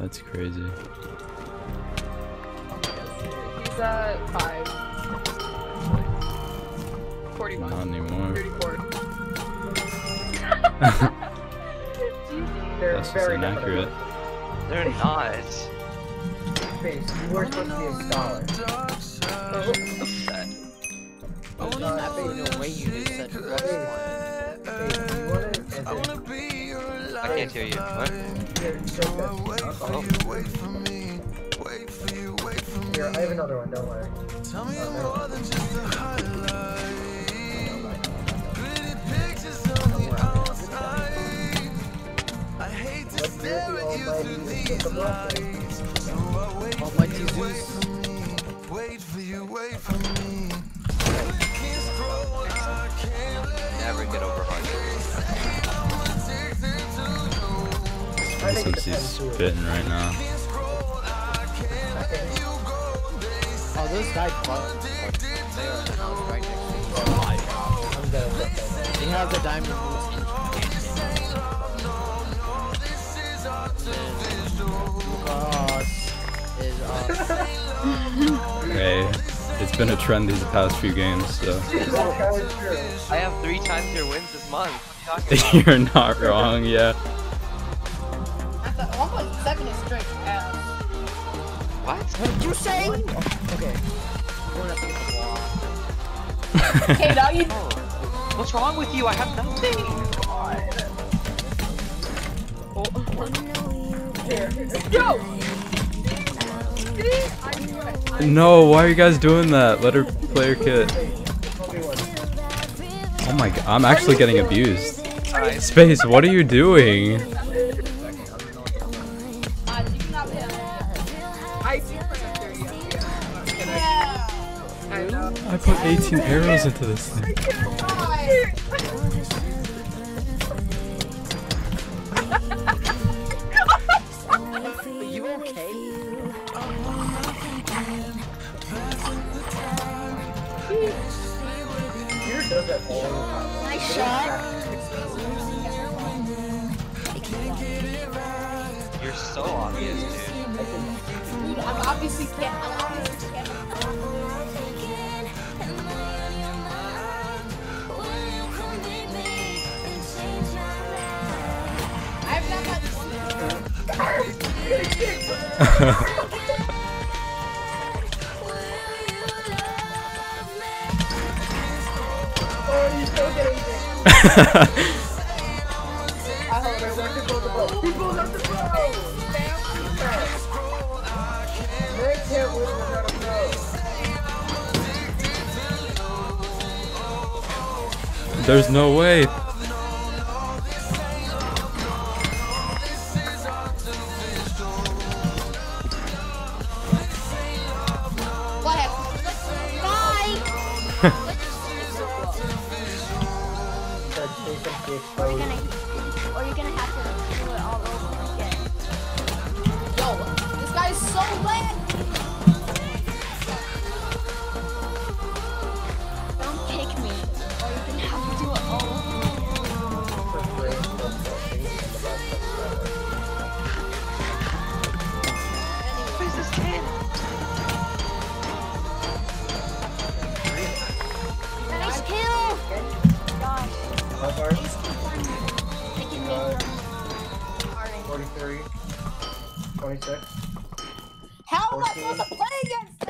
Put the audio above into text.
That's crazy. He's at five. 41. Not anymore. 34. They're That's just very inaccurate. They're not. Face, you were supposed to be a scholar. Oh, there's not really no way you just said plus one. Face, you wanna enter? I can't hear you. What? Here, take this. Oh. Here, I have another one, don't worry. Oh, never mind. Let's do the almighty Zeus of Blessing. Almighty Zeus. Never get over hard. I think Since it he's depends who it is. spitting right now. Oh, those guys fucked. They oh, are now right next to me. I'm done. They have the diamond boots in Lucas is Hey, it's been a trend these past few games, so oh, That's probably true. I have three times your wins this month. What are you talking about? you're not wrong. Yeah. At the 1.7 is straight ass. what? you say? Okay. We're gonna skip the. Okay, now you. Oh. What's wrong with you? I have nothing. Go! No, why are you guys doing that? Let her play her kit. Oh my god, I'm actually getting abused. Space, what are you doing? I put 18 arrows into this thing. Are you okay? Shot. You're so obvious, dude. Dude, I'm obviously can't. I'm obviously can't. I've not. Oh, you still getting There's no way. Bye. Start chasing the Or you're or you're gonna have to do it all over Uh, 43. 26. How am I supposed to play